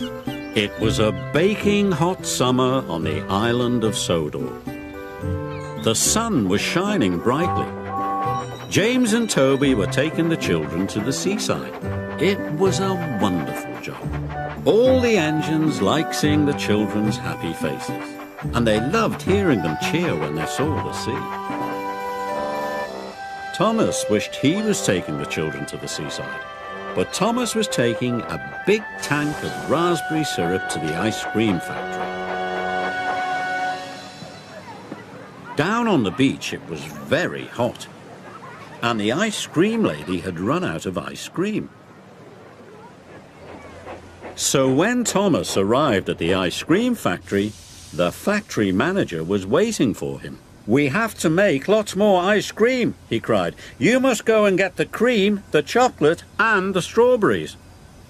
It was a baking hot summer on the island of Sodor. The sun was shining brightly. James and Toby were taking the children to the seaside. It was a wonderful job. All the engines liked seeing the children's happy faces, and they loved hearing them cheer when they saw the sea. Thomas wished he was taking the children to the seaside, but Thomas was taking a big tank of raspberry syrup to the ice cream factory. Down on the beach it was very hot, and the ice cream lady had run out of ice cream. So when Thomas arrived at the ice cream factory, the factory manager was waiting for him. We have to make lots more ice cream, he cried. You must go and get the cream, the chocolate, and the strawberries.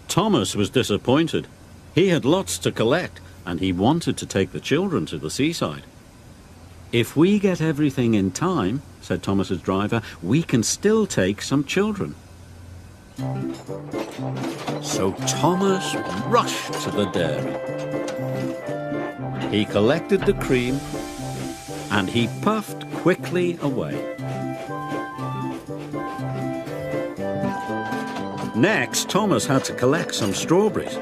Thomas was disappointed. He had lots to collect, and he wanted to take the children to the seaside. If we get everything in time, said Thomas's driver, we can still take some children. So Thomas rushed to the dairy. He collected the cream and he puffed quickly away. Next, Thomas had to collect some strawberries,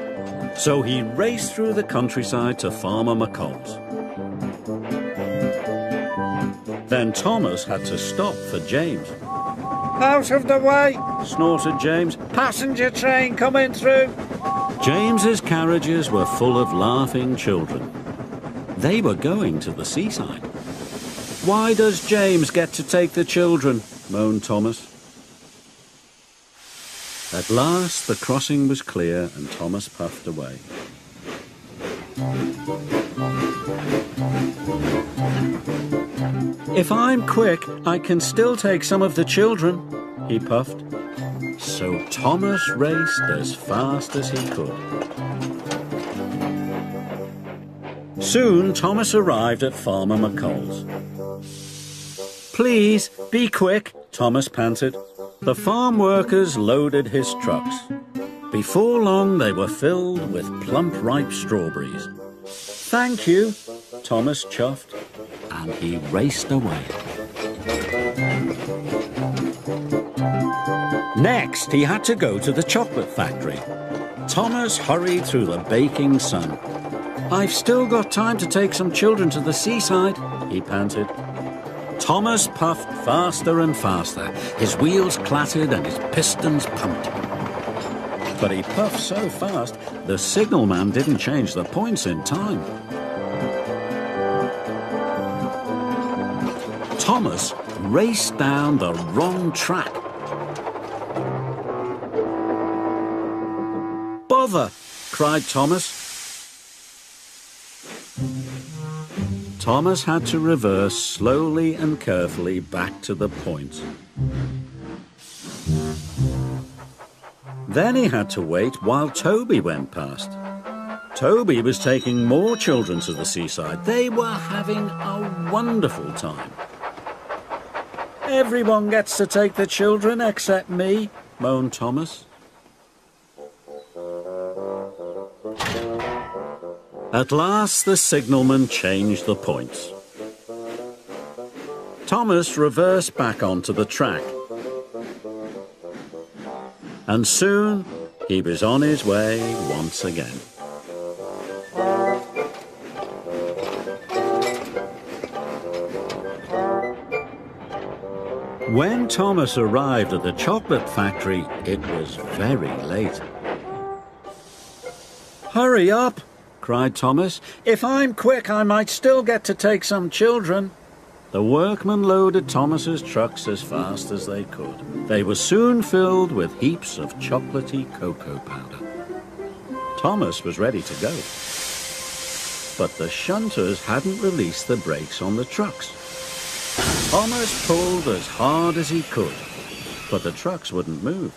so he raced through the countryside to Farmer McColl's. Then Thomas had to stop for James. Out of the way, snorted James. Passenger train coming through. James's carriages were full of laughing children. They were going to the seaside. Why does James get to take the children? moaned Thomas. At last the crossing was clear and Thomas puffed away. If I'm quick, I can still take some of the children, he puffed. So Thomas raced as fast as he could. Soon Thomas arrived at Farmer McColl's. Please, be quick, Thomas panted. The farm workers loaded his trucks. Before long, they were filled with plump, ripe strawberries. Thank you, Thomas chuffed and he raced away. Next, he had to go to the chocolate factory. Thomas hurried through the baking sun. I've still got time to take some children to the seaside, he panted. Thomas puffed faster and faster. His wheels clattered and his pistons pumped. But he puffed so fast, the signalman didn't change the points in time. Thomas raced down the wrong track. Bother! cried Thomas. Thomas had to reverse slowly and carefully back to the point. Then he had to wait while Toby went past. Toby was taking more children to the seaside. They were having a wonderful time. Everyone gets to take the children except me, moaned Thomas. At last the signalman changed the points. Thomas reversed back onto the track. And soon he was on his way once again. When Thomas arrived at the chocolate factory, it was very late. Hurry up, cried Thomas. If I'm quick, I might still get to take some children. The workmen loaded Thomas's trucks as fast as they could. They were soon filled with heaps of chocolatey cocoa powder. Thomas was ready to go. But the shunters hadn't released the brakes on the trucks. Thomas pulled as hard as he could, but the trucks wouldn't move.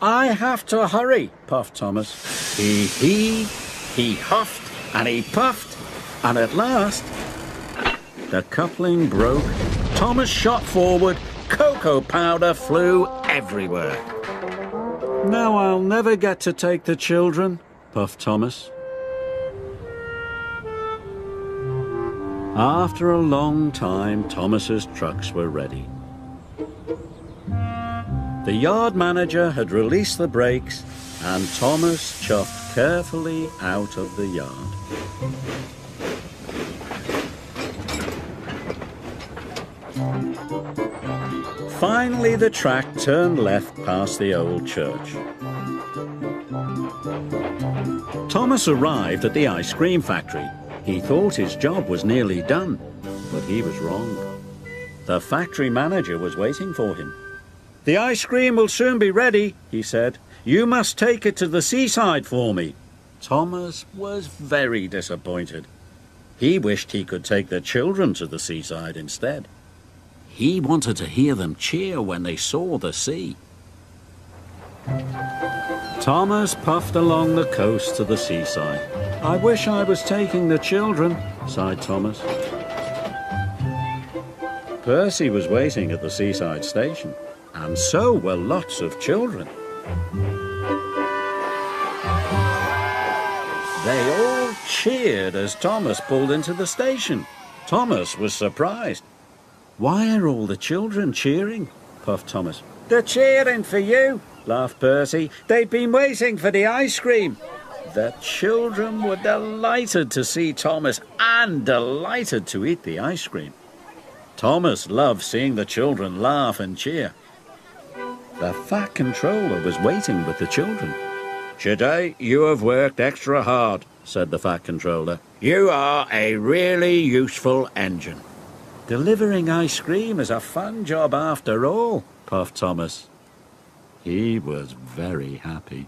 I have to hurry, puffed Thomas. He heaved, he huffed, and he puffed, and at last the coupling broke. Thomas shot forward, cocoa powder flew everywhere. Now I'll never get to take the children, puffed Thomas. After a long time, Thomas's trucks were ready. The yard manager had released the brakes and Thomas chuffed carefully out of the yard. Finally, the track turned left past the old church. Thomas arrived at the ice cream factory. He thought his job was nearly done, but he was wrong. The factory manager was waiting for him. The ice cream will soon be ready, he said. You must take it to the seaside for me. Thomas was very disappointed. He wished he could take the children to the seaside instead. He wanted to hear them cheer when they saw the sea. Thomas puffed along the coast to the seaside. I wish I was taking the children, sighed Thomas. Percy was waiting at the seaside station, and so were lots of children. They all cheered as Thomas pulled into the station. Thomas was surprised. Why are all the children cheering? puffed Thomas. They're cheering for you, laughed Percy. They've been waiting for the ice cream. The children were delighted to see Thomas and delighted to eat the ice cream. Thomas loved seeing the children laugh and cheer. The Fat Controller was waiting with the children. Today you have worked extra hard, said the Fat Controller. You are a really useful engine. Delivering ice cream is a fun job after all, puffed Thomas. He was very happy.